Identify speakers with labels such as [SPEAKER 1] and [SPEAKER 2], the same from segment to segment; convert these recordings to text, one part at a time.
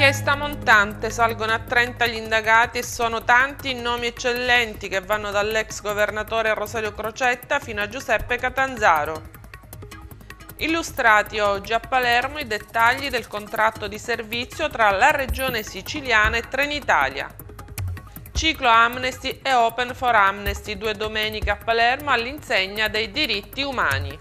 [SPEAKER 1] Inchiesta montante, salgono a 30 gli indagati e sono tanti i nomi eccellenti che vanno dall'ex governatore Rosario Crocetta fino a Giuseppe Catanzaro. Illustrati oggi a Palermo i dettagli del contratto di servizio tra la regione siciliana e Trenitalia. Ciclo Amnesty e Open for Amnesty, due domeniche a Palermo all'insegna dei diritti umani.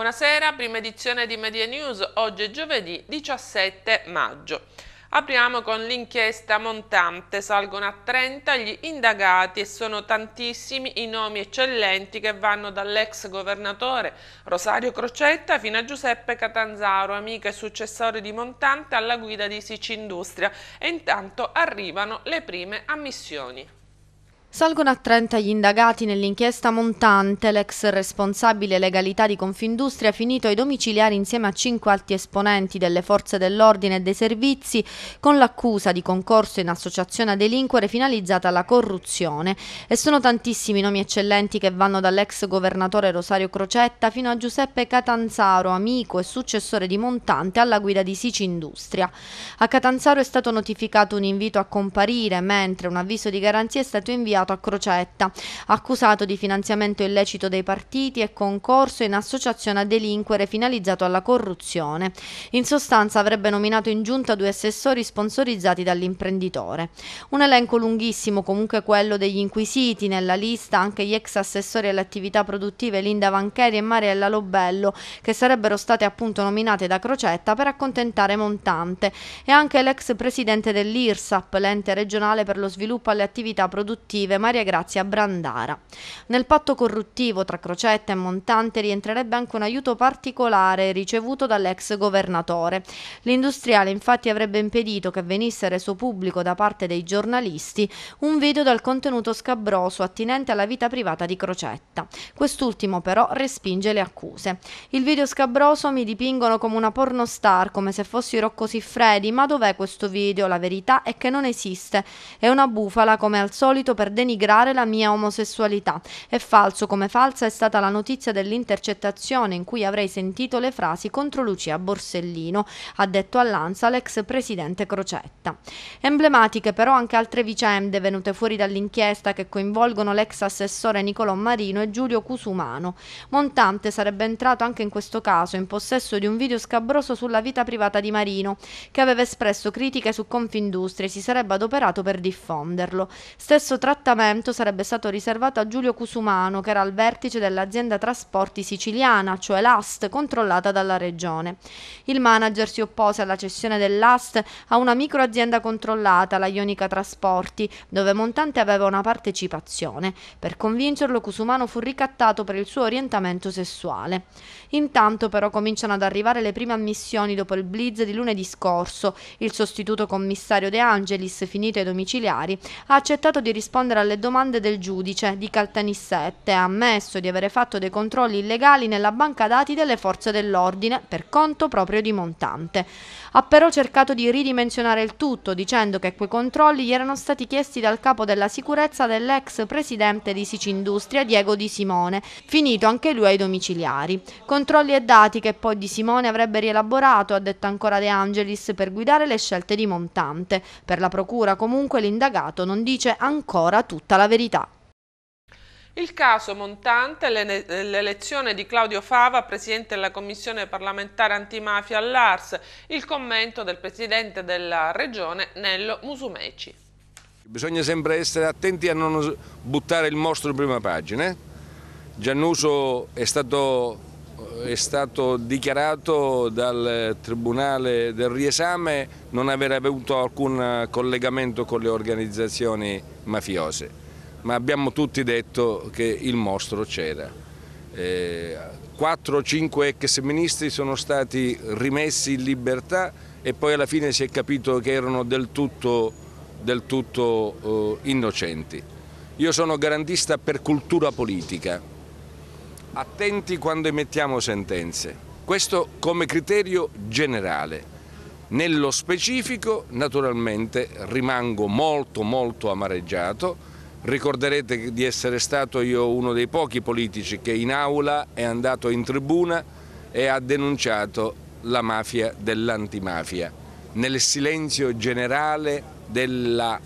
[SPEAKER 1] Buonasera, prima edizione di Media News, oggi è giovedì 17 maggio. Apriamo con l'inchiesta montante, salgono a 30 gli indagati e sono tantissimi i nomi eccellenti che vanno dall'ex governatore Rosario Crocetta fino a Giuseppe Catanzaro, amico e successore di Montante alla guida di Sicindustria e intanto arrivano le prime ammissioni.
[SPEAKER 2] Salgono a 30 gli indagati nell'inchiesta Montante, l'ex responsabile legalità di Confindustria finito ai domiciliari insieme a cinque alti esponenti delle forze dell'ordine e dei servizi con l'accusa di concorso in associazione a delinquere finalizzata alla corruzione e sono tantissimi nomi eccellenti che vanno dall'ex governatore Rosario Crocetta fino a Giuseppe Catanzaro, amico e successore di Montante alla guida di Sici Industria. A Catanzaro è stato notificato un invito a comparire mentre un avviso di garanzia è stato inviato inviato a Crocetta, accusato di finanziamento illecito dei partiti e concorso in associazione a delinquere finalizzato alla corruzione. In sostanza avrebbe nominato in giunta due assessori sponsorizzati dall'imprenditore. Un elenco lunghissimo comunque quello degli inquisiti, nella lista anche gli ex assessori alle attività produttive Linda Vancheri e Mariella Lobello, che sarebbero state appunto nominate da Crocetta per accontentare Montante, e anche l'ex presidente dell'IRSAP, l'ente regionale per lo sviluppo alle attività produttive scrive Maria Grazia Brandara. Nel patto corruttivo tra Crocetta e Montante rientrerebbe anche un aiuto particolare ricevuto dall'ex governatore. L'industriale infatti avrebbe impedito che venisse reso pubblico da parte dei giornalisti un video dal contenuto scabroso attinente alla vita privata di Crocetta. Quest'ultimo però respinge le accuse. Il video scabroso mi dipingono come una pornostar, come se fossi Rocco Siffredi, ma dov'è questo video? La verità è che non esiste. È una bufala come al solito per denigrare la mia omosessualità. È falso come falsa è stata la notizia dell'intercettazione in cui avrei sentito le frasi contro Lucia Borsellino, ha detto all'Ansa l'ex presidente Crocetta. Emblematiche però anche altre vicende venute fuori dall'inchiesta che coinvolgono l'ex assessore Nicolò Marino e Giulio Cusumano. Montante sarebbe entrato anche in questo caso in possesso di un video scabroso sulla vita privata di Marino, che aveva espresso critiche su Confindustria e si sarebbe adoperato per diffonderlo. Stesso trattamento trattamento sarebbe stato riservato a Giulio Cusumano, che era al vertice dell'azienda trasporti siciliana, cioè l'AST, controllata dalla regione. Il manager si oppose alla cessione dell'AST a una microazienda controllata, la Ionica Trasporti, dove Montante aveva una partecipazione. Per convincerlo, Cusumano fu ricattato per il suo orientamento sessuale. Intanto però cominciano ad arrivare le prime ammissioni dopo il blitz di lunedì scorso. Il sostituto commissario De Angelis, finito ai domiciliari, ha accettato di rispondere alle domande del giudice di Caltanissette ha ammesso di avere fatto dei controlli illegali nella banca dati delle forze dell'ordine per conto proprio di Montante. Ha però cercato di ridimensionare il tutto dicendo che quei controlli gli erano stati chiesti dal capo della sicurezza dell'ex presidente di Sicindustria Diego Di Simone, finito anche lui ai domiciliari. Controlli e dati che poi Di Simone avrebbe rielaborato, ha detto ancora De Angelis, per guidare le scelte di Montante. Per la procura comunque l'indagato non dice ancora tutta la verità.
[SPEAKER 1] Il caso montante l'elezione di Claudio Fava, presidente della commissione parlamentare antimafia all'ARS, il commento del presidente della regione Nello Musumeci.
[SPEAKER 3] Bisogna sempre essere attenti a non buttare il mostro in prima pagina. Eh? Giannuso è stato, è stato dichiarato dal Tribunale del riesame non aver avuto alcun collegamento con le organizzazioni mafiose ma abbiamo tutti detto che il mostro c'era. Eh, 4-5 ex ministri sono stati rimessi in libertà e poi alla fine si è capito che erano del tutto, del tutto eh, innocenti. Io sono garantista per cultura politica, attenti quando emettiamo sentenze, questo come criterio generale. Nello specifico naturalmente rimango molto molto amareggiato Ricorderete di essere stato io uno dei pochi politici che in aula è andato in tribuna e ha denunciato la mafia dell'antimafia, nel silenzio generale della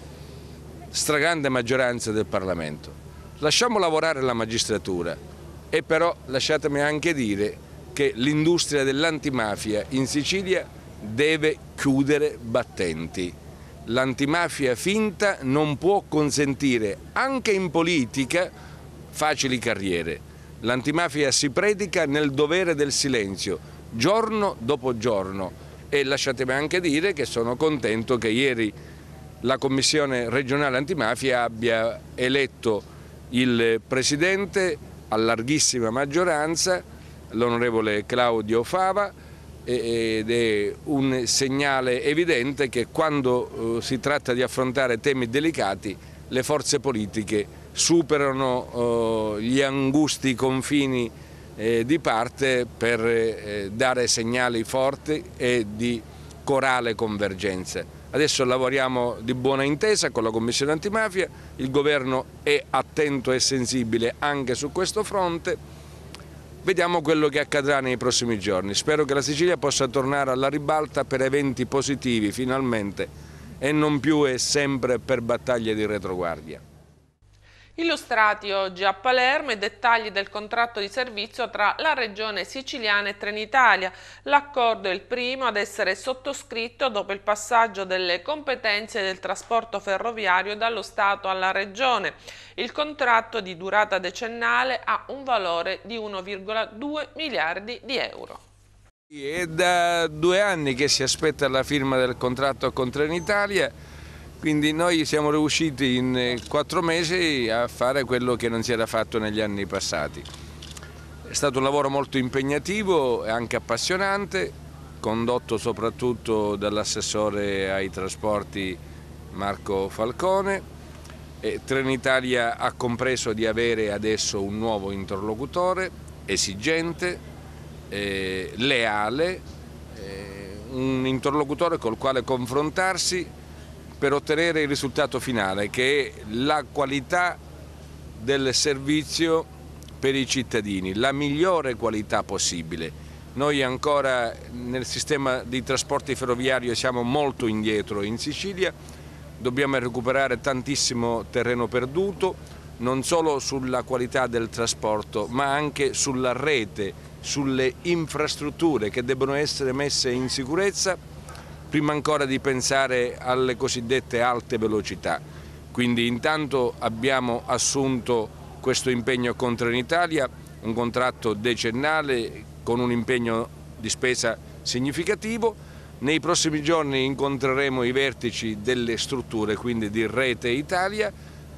[SPEAKER 3] stragrande maggioranza del Parlamento. Lasciamo lavorare la magistratura e però lasciatemi anche dire che l'industria dell'antimafia in Sicilia deve chiudere battenti. L'antimafia finta non può consentire anche in politica facili carriere. L'antimafia si predica nel dovere del silenzio, giorno dopo giorno e lasciatemi anche dire che sono contento che ieri la Commissione regionale antimafia abbia eletto il Presidente a larghissima maggioranza, l'onorevole Claudio Fava, ed è un segnale evidente che quando eh, si tratta di affrontare temi delicati le forze politiche superano eh, gli angusti confini eh, di parte per dare segnali forti e di corale convergenza. Adesso lavoriamo di buona intesa con la Commissione antimafia, il Governo è attento e sensibile anche su questo fronte Vediamo quello che accadrà nei prossimi giorni. Spero che la Sicilia possa tornare alla ribalta per eventi positivi finalmente e non più e sempre per battaglie di retroguardia.
[SPEAKER 1] Illustrati oggi a Palermo i dettagli del contratto di servizio tra la Regione Siciliana e Trenitalia. L'accordo è il primo ad essere sottoscritto dopo il passaggio delle competenze del trasporto ferroviario dallo Stato alla Regione. Il contratto di durata decennale ha un valore di 1,2 miliardi di euro.
[SPEAKER 3] È da due anni che si aspetta la firma del contratto con Trenitalia quindi noi siamo riusciti in eh, quattro mesi a fare quello che non si era fatto negli anni passati. È stato un lavoro molto impegnativo e anche appassionante, condotto soprattutto dall'assessore ai trasporti Marco Falcone. E Trenitalia ha compreso di avere adesso un nuovo interlocutore, esigente, eh, leale, eh, un interlocutore col quale confrontarsi per ottenere il risultato finale che è la qualità del servizio per i cittadini, la migliore qualità possibile. Noi ancora nel sistema di trasporti ferroviario siamo molto indietro in Sicilia, dobbiamo recuperare tantissimo terreno perduto, non solo sulla qualità del trasporto ma anche sulla rete, sulle infrastrutture che debbono essere messe in sicurezza prima ancora di pensare alle cosiddette alte velocità. Quindi intanto abbiamo assunto questo impegno con Trenitalia, un contratto decennale con un impegno di spesa significativo. Nei prossimi giorni incontreremo i vertici delle strutture, quindi di Rete Italia,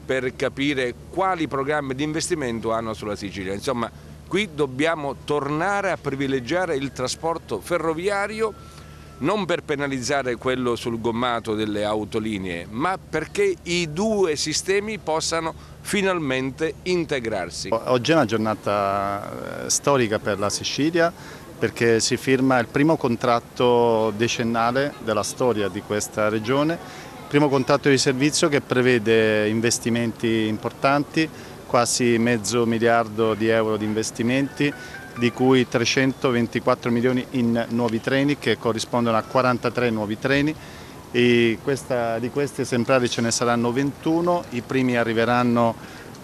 [SPEAKER 3] per capire quali programmi di investimento hanno sulla Sicilia. Insomma, qui dobbiamo tornare a privilegiare il trasporto ferroviario non per penalizzare quello sul gommato delle autolinee, ma perché i due sistemi possano finalmente integrarsi.
[SPEAKER 4] Oggi è una giornata eh, storica per la Sicilia perché si firma il primo contratto decennale della storia di questa regione, primo contratto di servizio che prevede investimenti importanti, quasi mezzo miliardo di euro di investimenti di cui 324 milioni in nuovi treni che corrispondono a 43 nuovi treni. Questa, di questi esemplari ce ne saranno 21, i primi arriveranno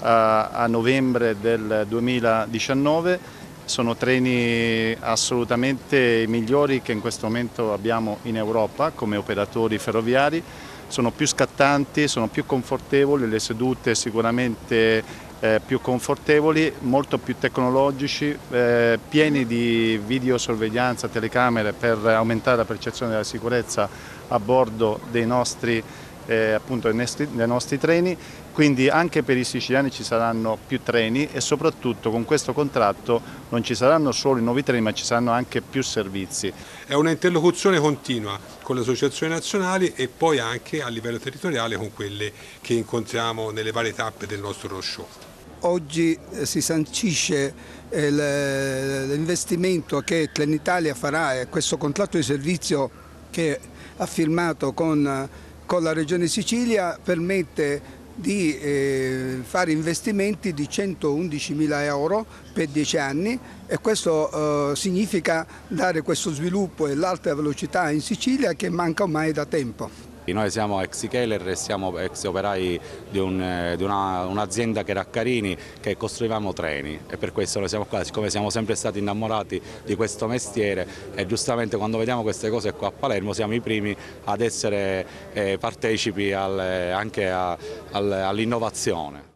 [SPEAKER 4] a, a novembre del 2019 sono treni assolutamente migliori che in questo momento abbiamo in Europa come operatori ferroviari, sono più scattanti, sono più confortevoli, le sedute sicuramente eh, più confortevoli, molto più tecnologici, eh, pieni di videosorveglianza, telecamere per aumentare la percezione della sicurezza a bordo dei nostri, eh, appunto, dei nostri, treni, quindi anche per i siciliani ci saranno più treni e soprattutto con questo contratto non ci saranno solo i nuovi treni ma ci saranno anche più servizi.
[SPEAKER 5] È una interlocuzione continua con le associazioni nazionali e poi anche a livello territoriale con quelle che incontriamo nelle varie tappe del nostro show
[SPEAKER 6] oggi eh, si sancisce eh, l'investimento che Trenitalia farà e questo contratto di servizio che ha firmato con, con la Regione Sicilia permette di eh, fare investimenti di 111 mila euro per 10 anni e questo eh, significa dare questo sviluppo e l'alta velocità in Sicilia che manca ormai da tempo.
[SPEAKER 7] Noi siamo ex Keller e siamo ex operai di, un, di un'azienda una, che era Carini che costruivamo treni e per questo noi siamo qua, siccome siamo sempre stati innamorati di questo mestiere e giustamente quando vediamo queste cose qua a Palermo siamo i primi ad essere eh, partecipi al, anche all'innovazione.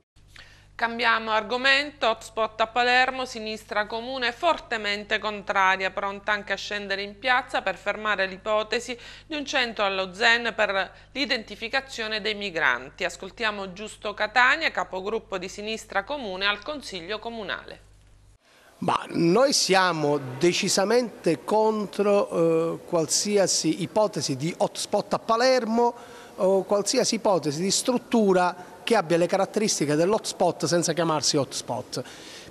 [SPEAKER 1] Cambiamo argomento, hotspot a Palermo, sinistra comune fortemente contraria, pronta anche a scendere in piazza per fermare l'ipotesi di un centro allo Zen per l'identificazione dei migranti. Ascoltiamo Giusto Catania, capogruppo di sinistra comune al Consiglio Comunale.
[SPEAKER 8] Ma noi siamo decisamente contro eh, qualsiasi ipotesi di hotspot a Palermo o qualsiasi ipotesi di struttura che abbia le caratteristiche dell'hotspot senza chiamarsi hotspot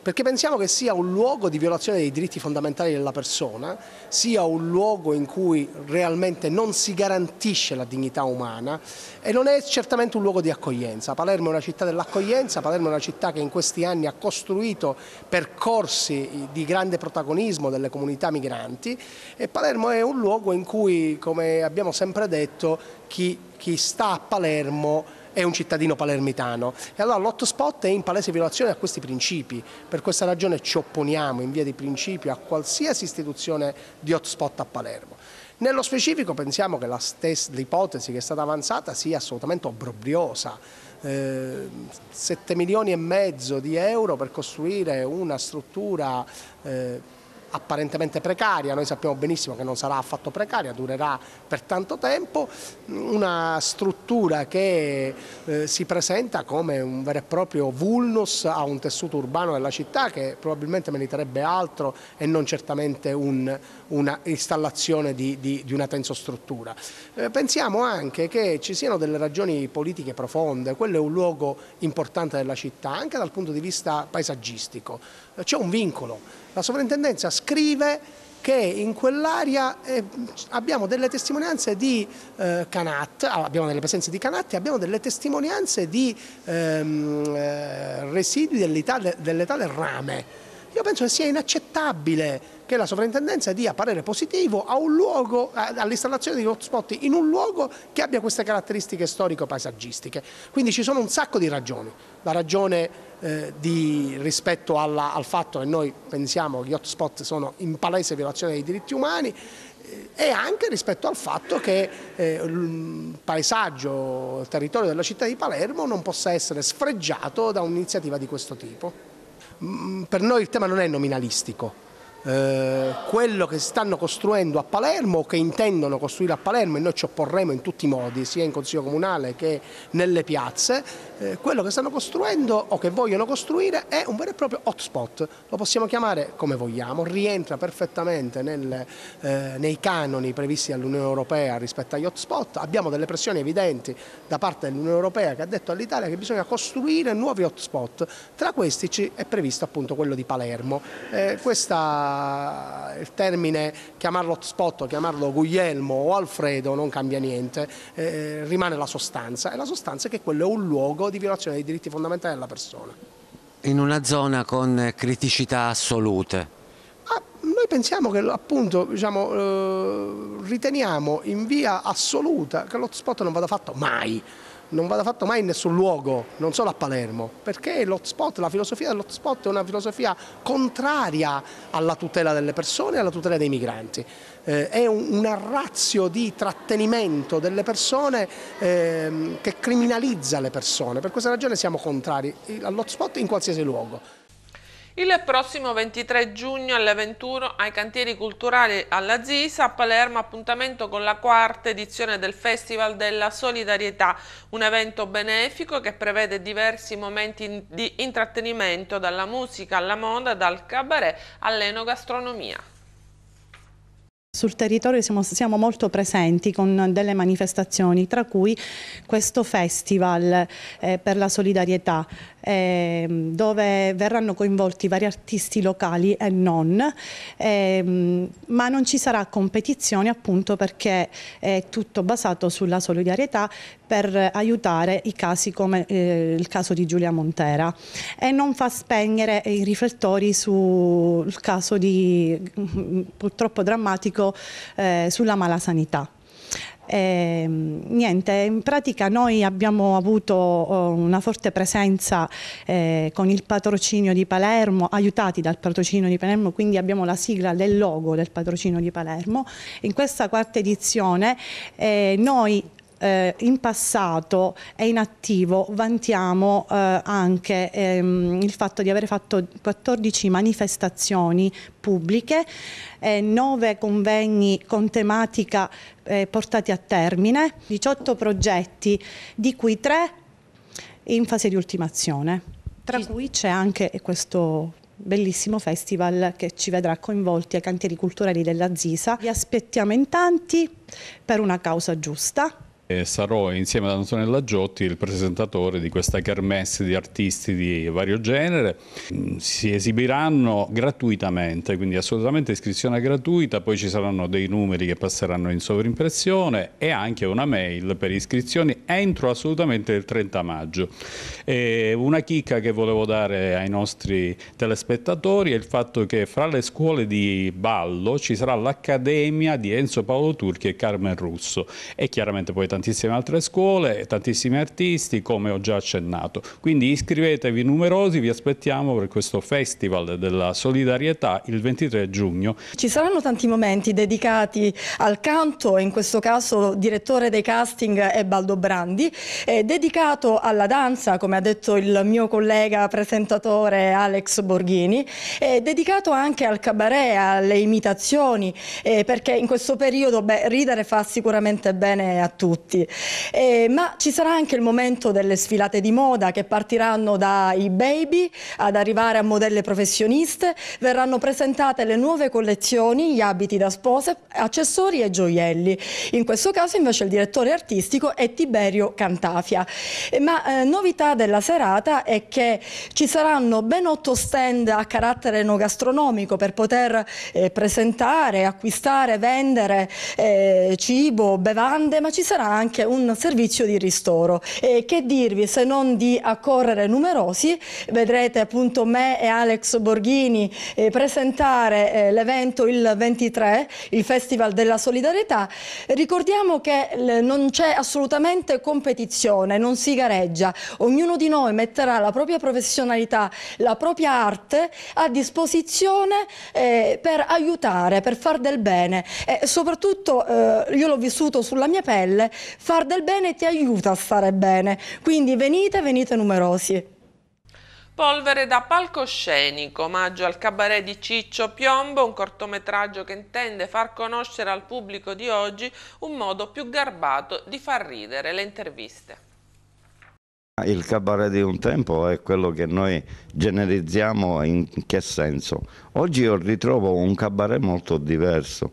[SPEAKER 8] perché pensiamo che sia un luogo di violazione dei diritti fondamentali della persona, sia un luogo in cui realmente non si garantisce la dignità umana e non è certamente un luogo di accoglienza. Palermo è una città dell'accoglienza, Palermo è una città che in questi anni ha costruito percorsi di grande protagonismo delle comunità migranti e Palermo è un luogo in cui, come abbiamo sempre detto, chi, chi sta a Palermo è un cittadino palermitano. E allora l'hotspot è in palese violazione a questi principi, per questa ragione ci opponiamo in via di principio a qualsiasi istituzione di hotspot a Palermo. Nello specifico pensiamo che l'ipotesi che è stata avanzata sia assolutamente obbrobriosa, eh, 7 milioni e mezzo di euro per costruire una struttura eh, apparentemente precaria, noi sappiamo benissimo che non sarà affatto precaria, durerà per tanto tempo, una struttura che eh, si presenta come un vero e proprio vulnus a un tessuto urbano della città che probabilmente meriterebbe altro e non certamente un, una di, di, di una tensostruttura. Eh, pensiamo anche che ci siano delle ragioni politiche profonde, quello è un luogo importante della città, anche dal punto di vista paesaggistico, c'è un vincolo, la sovrintendenza scrive che in quell'area eh, abbiamo delle testimonianze di eh, Canat, ah, abbiamo delle presenze di Canat e abbiamo delle testimonianze di ehm, eh, residui dell'età dell del rame. Io penso che sia inaccettabile che la sovrintendenza dia parere positivo all'installazione di hotspot in un luogo che abbia queste caratteristiche storico-paesaggistiche. Quindi ci sono un sacco di ragioni. La ragione eh, di, rispetto alla, al fatto che noi pensiamo che gli hotspot sono in palese violazione dei diritti umani eh, e anche rispetto al fatto che eh, il paesaggio, il territorio della città di Palermo non possa essere sfregiato da un'iniziativa di questo tipo. Per noi il tema non è nominalistico, eh, quello che stanno costruendo a Palermo o che intendono costruire a Palermo e noi ci opporremo in tutti i modi sia in Consiglio Comunale che nelle piazze eh, quello che stanno costruendo o che vogliono costruire è un vero e proprio hotspot. Lo possiamo chiamare come vogliamo rientra perfettamente nel, eh, nei canoni previsti dall'Unione Europea rispetto agli hotspot. Abbiamo delle pressioni evidenti da parte dell'Unione Europea che ha detto all'Italia che bisogna costruire nuovi hotspot. Tra questi è previsto appunto quello di Palermo. Eh, questa il termine chiamarlo hotspot chiamarlo Guglielmo o Alfredo non cambia niente, eh, rimane la sostanza e la sostanza è che quello è un luogo di violazione dei diritti fondamentali della persona.
[SPEAKER 9] In una zona con criticità assolute?
[SPEAKER 8] Ah, noi pensiamo che appunto diciamo, eh, riteniamo in via assoluta che l'hotspot non vada fatto mai non vada fatto mai in nessun luogo, non solo a Palermo, perché l'hotspot, la filosofia dell'hotspot è una filosofia contraria alla tutela delle persone e alla tutela dei migranti. Eh, è un, una razio di trattenimento delle persone eh, che criminalizza le persone, per questa ragione siamo contrari all'hotspot in qualsiasi luogo.
[SPEAKER 1] Il prossimo 23 giugno alle 21 ai cantieri culturali alla Zisa a Palermo appuntamento con la quarta edizione del Festival della Solidarietà, un evento benefico che prevede diversi momenti di intrattenimento dalla musica alla moda, dal cabaret all'enogastronomia.
[SPEAKER 10] Sul territorio siamo, siamo, molto presenti con delle manifestazioni, tra cui questo festival eh, per la solidarietà, eh, dove verranno coinvolti vari artisti locali e non, eh, ma non ci sarà competizione appunto perché è tutto basato sulla solidarietà per aiutare i casi come eh, il caso di Giulia Montera e non fa spegnere i riflettori sul caso di purtroppo drammatico eh, sulla malasanità. Eh, niente, in pratica noi abbiamo avuto oh, una forte presenza eh, con il patrocinio di Palermo, aiutati dal patrocinio di Palermo, quindi abbiamo la sigla del logo del patrocinio di Palermo. In questa quarta edizione eh, noi eh, in passato e in attivo vantiamo eh, anche ehm, il fatto di aver fatto 14 manifestazioni pubbliche, eh, 9 convegni con tematica eh, portati a termine, 18 progetti, di cui 3 in fase di ultimazione, tra cui c'è anche questo bellissimo festival che ci vedrà coinvolti ai cantieri culturali della Zisa. Vi aspettiamo in tanti per una causa giusta.
[SPEAKER 11] Sarò insieme ad Antonella Giotti il presentatore di questa kermesse di artisti di vario genere. Mm, si esibiranno gratuitamente, quindi assolutamente iscrizione gratuita, poi ci saranno dei numeri che passeranno in sovrimpressione e anche una mail per iscrizioni entro assolutamente il 30 maggio. E una chicca che volevo dare ai nostri telespettatori è il fatto che fra le scuole di ballo ci sarà l'Accademia di Enzo Paolo Turchi e Carmen Russo e chiaramente poi tantissime altre scuole, tantissimi artisti, come ho già accennato. Quindi iscrivetevi numerosi, vi aspettiamo per questo Festival della Solidarietà il 23 giugno.
[SPEAKER 12] Ci saranno tanti momenti dedicati al canto, in questo caso direttore dei casting è Baldo Brandi, è dedicato alla danza, come ha detto il mio collega presentatore Alex Borghini, è dedicato anche al cabaret, alle imitazioni, eh, perché in questo periodo beh, ridere fa sicuramente bene a tutti tutti. Eh, ma ci sarà anche il momento delle sfilate di moda che partiranno dai baby ad arrivare a modelle professioniste, verranno presentate le nuove collezioni, gli abiti da spose, accessori e gioielli. In questo caso invece il direttore artistico è Tiberio Cantafia. Eh, ma eh, novità della serata è che ci saranno ben otto stand a carattere enogastronomico per poter eh, presentare, acquistare, vendere eh, cibo, bevande, ma ci sarà anche un servizio di ristoro. E che dirvi se non di accorrere numerosi, vedrete appunto me e Alex Borghini eh, presentare eh, l'evento il 23, il Festival della Solidarietà. Ricordiamo che non c'è assolutamente competizione, non si gareggia, ognuno di noi metterà la propria professionalità, la propria arte a disposizione eh, per aiutare, per far del bene e soprattutto eh, io l'ho vissuto sulla mia pelle, far del bene ti aiuta a stare bene, quindi venite, venite numerosi.
[SPEAKER 1] Polvere da palcoscenico, omaggio al cabaret di Ciccio Piombo, un cortometraggio che intende far conoscere al pubblico di oggi un modo più garbato di far ridere le interviste.
[SPEAKER 13] Il cabaret di un tempo è quello che noi generizziamo in che senso? Oggi io ritrovo un cabaret molto diverso,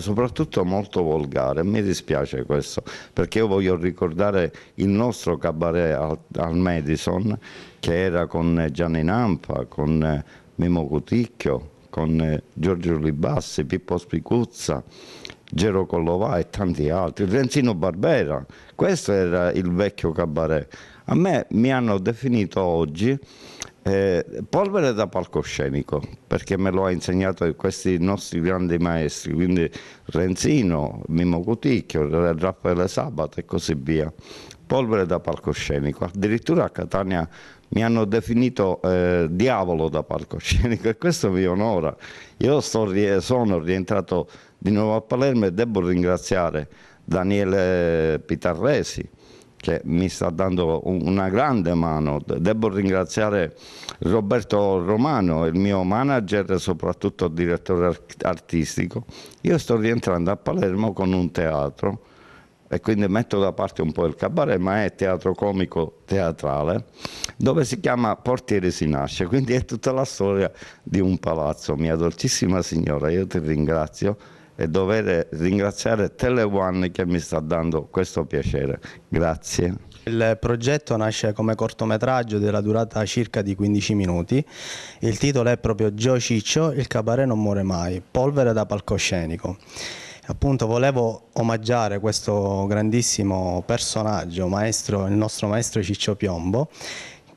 [SPEAKER 13] soprattutto molto volgare, mi dispiace questo, perché io voglio ricordare il nostro cabaret al, al Madison, che era con Gianni Nampa, con Mimo Cuticchio, con Giorgio Libassi, Pippo Spicuzza, Gero Collovà e tanti altri, Renzino Barbera, questo era il vecchio cabaret. A me mi hanno definito oggi eh, polvere da palcoscenico, perché me lo ha insegnato questi nostri grandi maestri, quindi Renzino, Mimo Cuticchio, Raffaele Sabato e così via. Polvere da palcoscenico. Addirittura a Catania mi hanno definito eh, diavolo da palcoscenico e questo mi onora. Io sto, sono rientrato di nuovo a Palermo e devo ringraziare Daniele Pitarresi che mi sta dando una grande mano. Devo ringraziare Roberto Romano, il mio manager e soprattutto direttore artistico. Io sto rientrando a Palermo con un teatro e quindi metto da parte un po' il cabaret, ma è teatro comico teatrale, dove si chiama Portiere si nasce, quindi è tutta la storia di un palazzo. Mia dolcissima signora, io ti ringrazio e dover ringraziare Tele One che mi sta dando questo piacere. Grazie.
[SPEAKER 14] Il progetto nasce come cortometraggio della durata circa di 15 minuti. Il titolo è proprio Gio Ciccio, il cabaret non muore mai, polvere da palcoscenico. Appunto volevo omaggiare questo grandissimo personaggio, maestro, il nostro maestro Ciccio Piombo,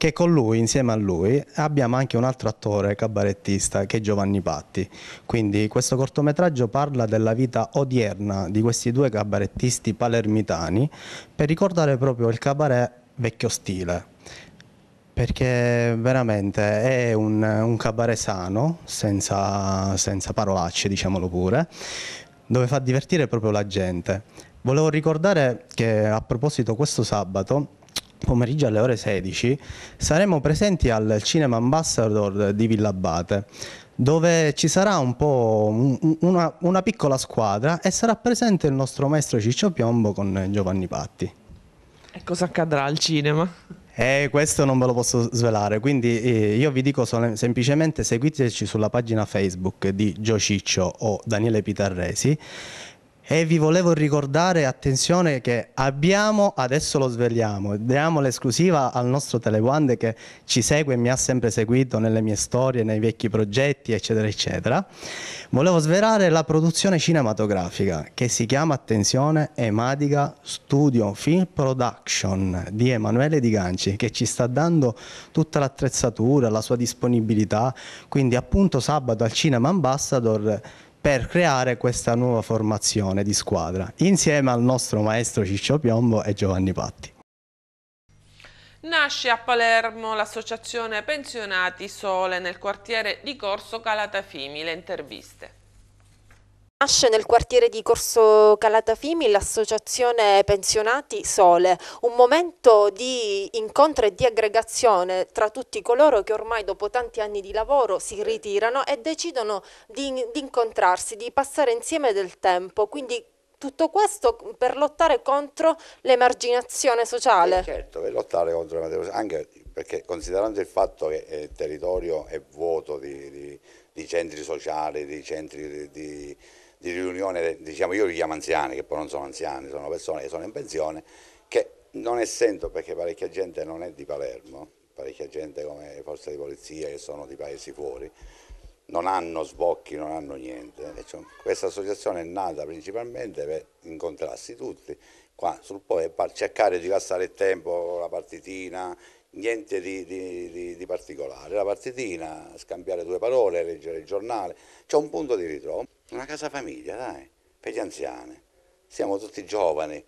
[SPEAKER 14] che con lui, insieme a lui, abbiamo anche un altro attore cabarettista che è Giovanni Patti. Quindi questo cortometraggio parla della vita odierna di questi due cabarettisti palermitani per ricordare proprio il cabaret vecchio stile. Perché veramente è un, un cabaret sano, senza, senza parolacce, diciamolo pure, dove fa divertire proprio la gente. Volevo ricordare che a proposito questo sabato pomeriggio alle ore 16 saremo presenti al Cinema Ambassador di Villabate dove ci sarà un po' una, una, piccola squadra e sarà presente il nostro maestro Ciccio Piombo con Giovanni Patti.
[SPEAKER 1] E cosa accadrà al cinema?
[SPEAKER 14] Eh, questo non ve lo posso svelare, quindi eh, io vi dico semplicemente seguiteci sulla pagina Facebook di Gio Ciccio o Daniele Pitarresi e vi volevo ricordare, attenzione, che abbiamo, adesso lo svegliamo, diamo l'esclusiva al nostro Teleguande che ci segue e mi ha sempre seguito nelle mie storie, nei vecchi progetti, eccetera, eccetera. Volevo svelare la produzione cinematografica che si chiama, attenzione, Emadica Studio Film Production di Emanuele Di Ganci, che ci sta dando tutta l'attrezzatura, la sua disponibilità, quindi appunto sabato al Cinema Ambassador per creare questa nuova formazione di squadra, insieme al nostro maestro Ciccio Piombo e Giovanni Patti.
[SPEAKER 1] Nasce a Palermo l'associazione Pensionati Sole nel quartiere di Corso Calatafimi, le interviste.
[SPEAKER 2] Nasce nel quartiere di Corso Calatafimi l'associazione Pensionati Sole, un momento di incontro e di aggregazione tra tutti coloro che ormai dopo tanti anni di lavoro si ritirano e decidono di, di incontrarsi, di passare insieme del tempo. Quindi tutto questo per lottare contro l'emarginazione sociale.
[SPEAKER 15] Eh certo, per lottare contro l'emarginazione anche perché considerando il fatto che il territorio è vuoto di, di, di centri sociali, di centri di, di riunione, diciamo io li chiamo anziani, che poi non sono anziani, sono persone che sono in pensione, che non essendo, perché parecchia gente non è di Palermo, parecchia gente come forze di polizia che sono di paesi fuori, non hanno sbocchi, non hanno niente. Cioè, questa associazione è nata principalmente per incontrarsi tutti, qua sul poi cercare di passare il tempo, la partitina, niente di, di, di, di, particolare. La partitina, scambiare due parole, leggere il giornale, c'è un punto di ritrovo. Una casa famiglia, dai, per gli anziani. Siamo tutti giovani,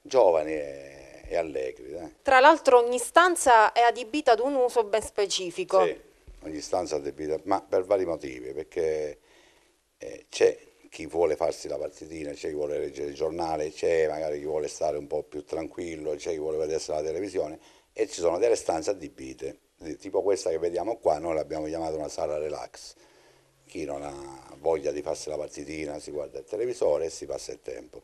[SPEAKER 15] giovani e, e allegri. Dai.
[SPEAKER 2] Tra l'altro ogni stanza è adibita ad un uso ben specifico.
[SPEAKER 15] Sì, ogni stanza è adibita, ma per vari motivi, perché eh, c'è chi vuole farsi la partitina, c'è chi vuole leggere il giornale, c'è magari chi vuole stare un po' più tranquillo, c'è chi vuole vedersi la televisione e ci sono delle stanze adibite, tipo questa che vediamo qua, noi l'abbiamo chiamata una sala relax chi non ha voglia di farsi la partitina si guarda il televisore e si passa il tempo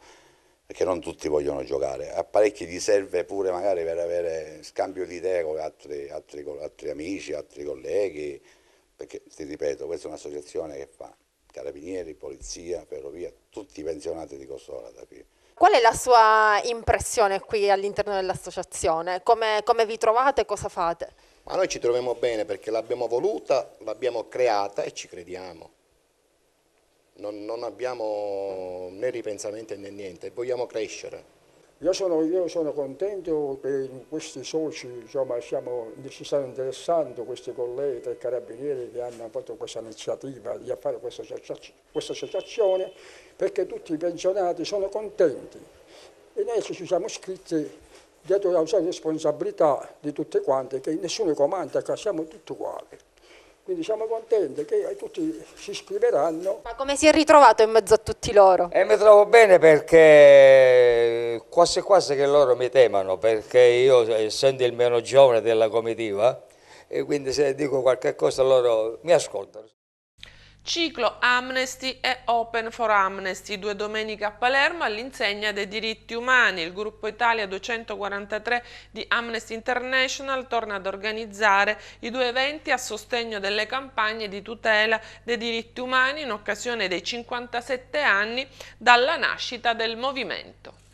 [SPEAKER 15] perché non tutti vogliono giocare, a parecchi gli serve pure magari per avere scambio di idee con altri, altri, altri amici, altri colleghi, perché ti ripeto, questa è un'associazione che fa carabinieri, polizia, ferrovia, tutti i pensionati di Costola da qui.
[SPEAKER 2] Qual è la sua impressione qui all'interno dell'associazione? Come, come vi trovate? Cosa fate?
[SPEAKER 16] Ma noi ci troviamo bene perché l'abbiamo voluta, l'abbiamo creata e ci crediamo. Non, non, abbiamo né ripensamenti né niente, vogliamo crescere.
[SPEAKER 17] Io sono, io sono contento per questi soci, insomma, siamo, ci stanno interessando questi colleghi tra i carabinieri che hanno fatto questa iniziativa di fare questa, questa associazione perché tutti i pensionati sono contenti e noi ci siamo iscritti dietro la responsabilità di tutte quante, che nessuno comanda, che siamo tutti uguali. Quindi siamo contenti che tutti si iscriveranno.
[SPEAKER 2] Ma come si è ritrovato in mezzo a tutti loro?
[SPEAKER 18] E mi trovo bene perché quasi quasi che loro mi temano, perché io essendo il meno giovane della comitiva, e quindi se dico qualche cosa loro mi ascoltano.
[SPEAKER 1] Ciclo Amnesty e Open for Amnesty, due domeniche a Palermo all'insegna dei diritti umani. Il gruppo Italia 243 di Amnesty International torna ad organizzare i due eventi a sostegno delle campagne di tutela dei diritti umani in occasione dei 57 anni dalla nascita del movimento.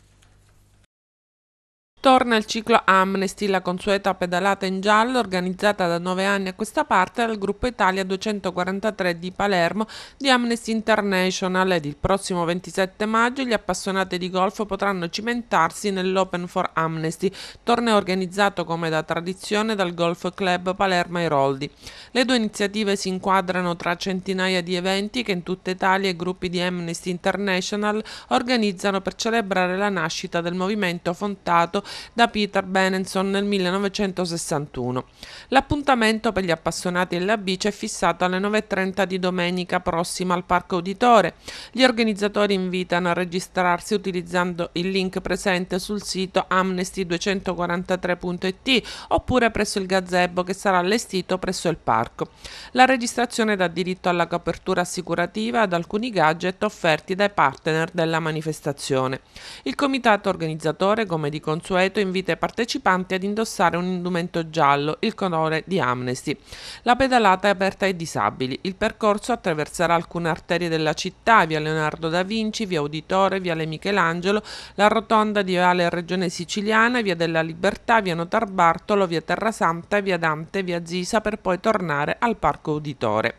[SPEAKER 1] Torna il ciclo Amnesty, la consueta pedalata in giallo organizzata da nove anni a questa parte dal gruppo Italia 243 di Palermo di Amnesty International ed il prossimo 27 maggio gli appassionati di golf potranno cimentarsi nell'Open for Amnesty, torneo organizzato come da tradizione dal Golf Club Palermo Airoldi. Le due iniziative si inquadrano tra centinaia di eventi che in tutta Italia i gruppi di Amnesty International organizzano per celebrare la nascita del movimento fondato da Peter Benenson nel 1961. L'appuntamento per gli appassionati della bici è fissato alle 9.30 di domenica prossima al Parco Uditore. Gli organizzatori invitano a registrarsi utilizzando il link presente sul sito amnesty243.it oppure presso il gazebo che sarà allestito presso il parco. La registrazione dà diritto alla copertura assicurativa ad alcuni gadget offerti dai partner della manifestazione. Il comitato organizzatore, come di consueto, consueto invita i partecipanti ad indossare un indumento giallo, il colore di Amnesty. La pedalata è aperta ai disabili. Il percorso attraverserà alcune arterie della città, via Leonardo da Vinci, via Uditore, via Le Michelangelo, la rotonda di Viale Regione Siciliana, via della Libertà, via Notar Bartolo, via Terrasanta, via Dante, via Zisa per poi tornare al Parco Uditore.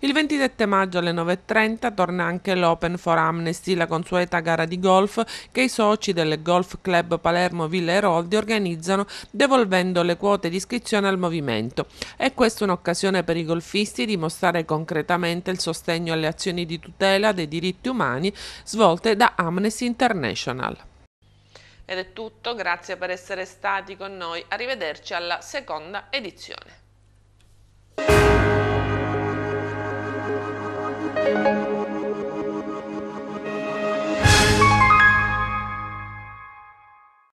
[SPEAKER 1] Il 27 maggio alle 9.30 torna anche l'Open for Amnesty, la consueta gara di golf che i soci del Golf Club Palermo Villa Villa Eroldi organizzano devolvendo le quote di iscrizione al movimento. È questa un'occasione per i golfisti di mostrare concretamente il sostegno alle azioni di tutela dei diritti umani svolte da Amnesty International. Ed è tutto, grazie per essere stati con noi, arrivederci alla seconda edizione.